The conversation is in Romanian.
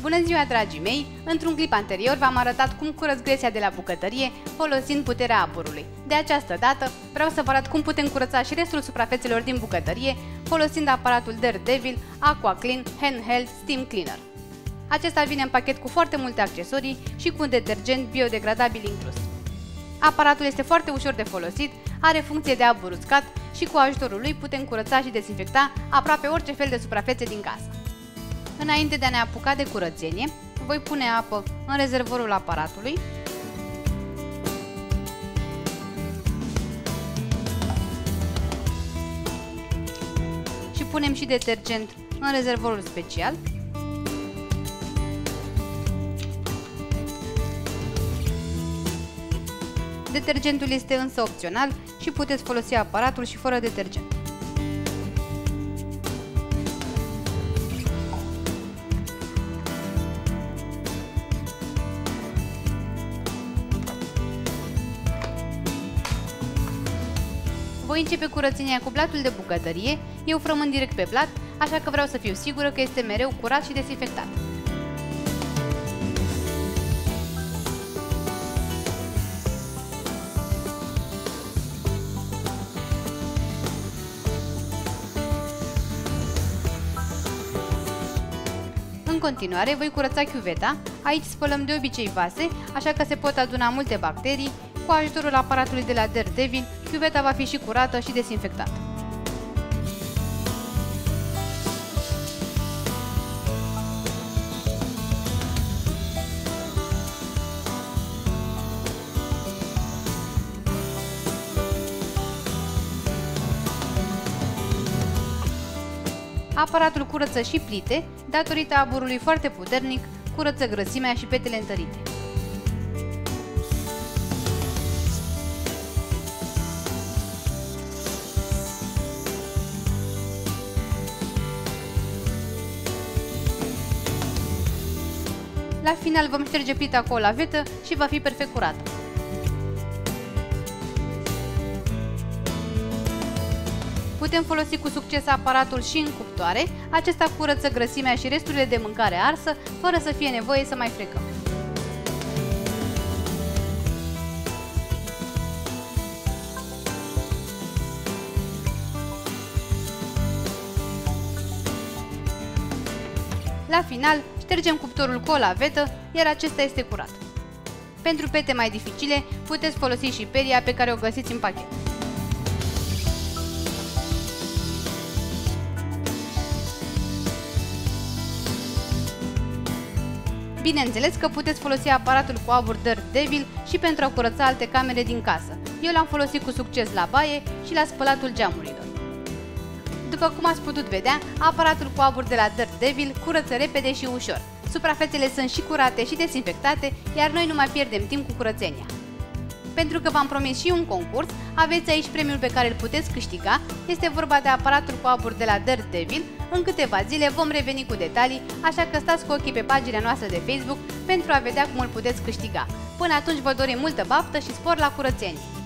Bună ziua, dragii mei! Într-un clip anterior v-am arătat cum curăț gresia de la bucătărie folosind puterea aburului. De această dată vreau să vă arăt cum putem curăța și restul suprafețelor din bucătărie folosind aparatul Daredevil Aqua Clean Handheld Steam Cleaner. Acesta vine în pachet cu foarte multe accesorii și cu un detergent biodegradabil inclus. Aparatul este foarte ușor de folosit, are funcție de abur uscat și cu ajutorul lui putem curăța și dezinfecta aproape orice fel de suprafețe din casă. Înainte de a ne apuca de curățenie, voi pune apă în rezervorul aparatului și punem și detergent în rezervorul special Detergentul este însă opțional și puteți folosi aparatul și fără detergent. Voi începe curățenia cu blatul de bucătărie, eu frământ direct pe blat, așa că vreau să fiu sigură că este mereu curat și desinfectat. În continuare, voi curăța chiuveta. Aici spălăm de obicei vase, așa că se pot aduna multe bacterii. Cu ajutorul aparatului de la Daredevil, chiuveta va fi și curată și desinfectată. Aparatul curăță și plite, datorită aburului foarte puternic, curăță grăsimea și petele întărite. La final vom șterge plita cu o lavetă și va fi perfect curată. Putem folosi cu succes aparatul și în cuptoare, acesta curăță grăsimea și resturile de mâncare arsă, fără să fie nevoie să mai frecăm. La final, ștergem cuptorul cu o lavetă, iar acesta este curat. Pentru pete mai dificile, puteți folosi și peria pe care o găsiți în pachet. Bineînțeles că puteți folosi aparatul cu abur Devil și pentru a curăța alte camere din casă. Eu l-am folosit cu succes la baie și la spălatul geamurilor. După cum ați putut vedea, aparatul cu abur de la Devil curăță repede și ușor. Suprafețele sunt și curate și desinfectate, iar noi nu mai pierdem timp cu curățenia. Pentru că v-am promis și un concurs, aveți aici premiul pe care îl puteți câștiga. Este vorba de aparatul cu abur de la Daredevil. În câteva zile vom reveni cu detalii, așa că stați cu ochii pe pagina noastră de Facebook pentru a vedea cum îl puteți câștiga. Până atunci vă dorim multă baftă și spor la curățenie!